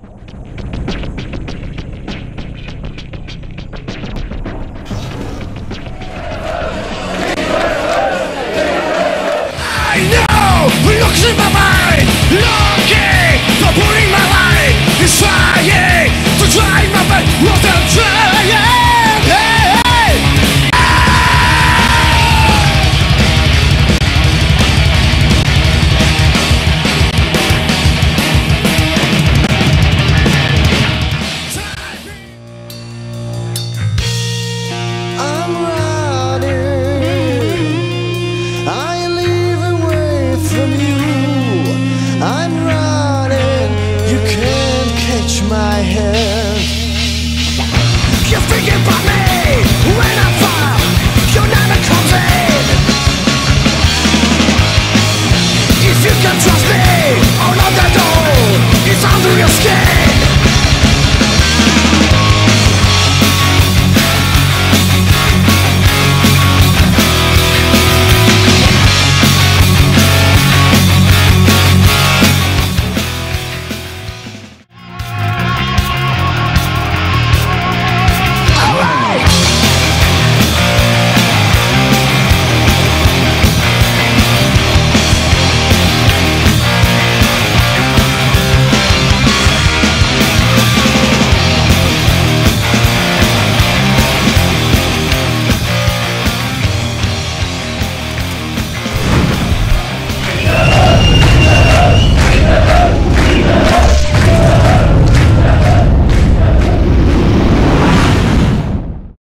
I know! Looks in my mind! Lucky for putting my head.